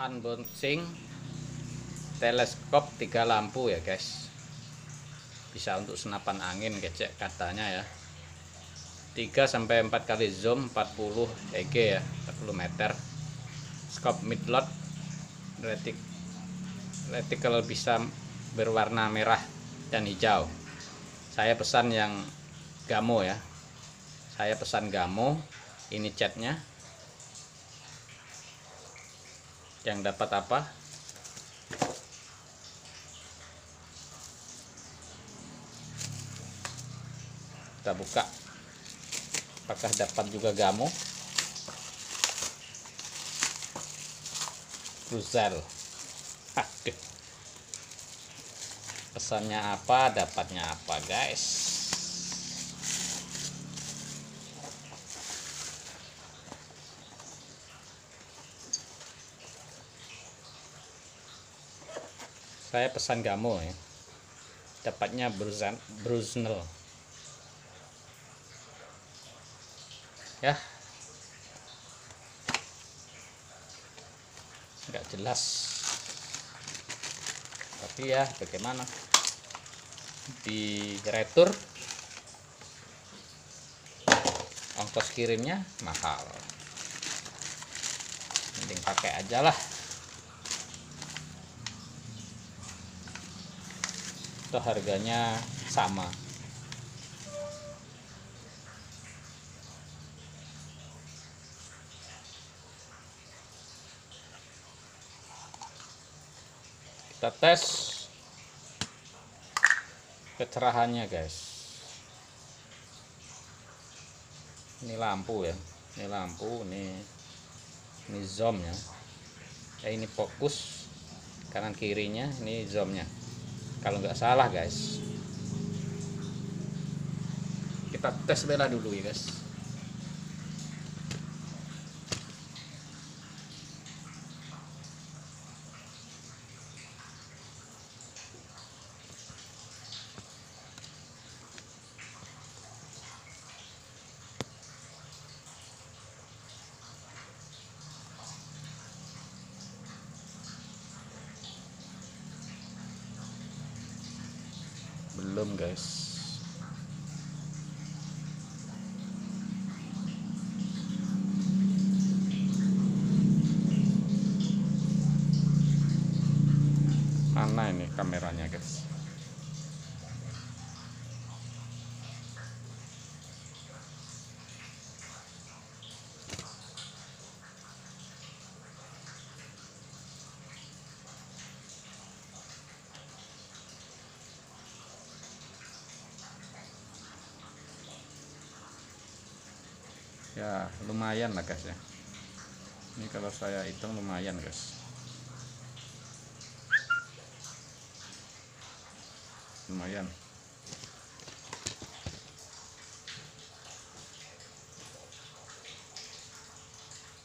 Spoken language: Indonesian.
unboxing teleskop tiga lampu ya guys. Bisa untuk senapan angin kecek katanya ya. 3 sampai 4 kali zoom 40 EG ya 40 meter. Scope midlot retik reticle bisa berwarna merah dan hijau. Saya pesan yang gamo ya. Saya pesan gamo ini catnya yang dapat apa? Kita buka. Apakah dapat juga gamo Ruzel pesannya apa? Dapatnya apa guys saya pesan gamo ya. Dapatnya Bruznel ya. Nggak jelas. Tapi ya bagaimana? Di retur ongkos kirimnya mahal. Mending pakai aja lah itu harganya sama? Kita tes kecerahannya guys. Ini lampu ya. Ini lampu ini ini zoom ya eh, ini fokus kanan kirinya ini zoomnya kalau nggak salah guys. Kita tes bela dulu ya guys belum guys. Mana ini kameranya guys ya lumayan lah guys ya. Ini kalau saya hitung lumayan guys. Lumayan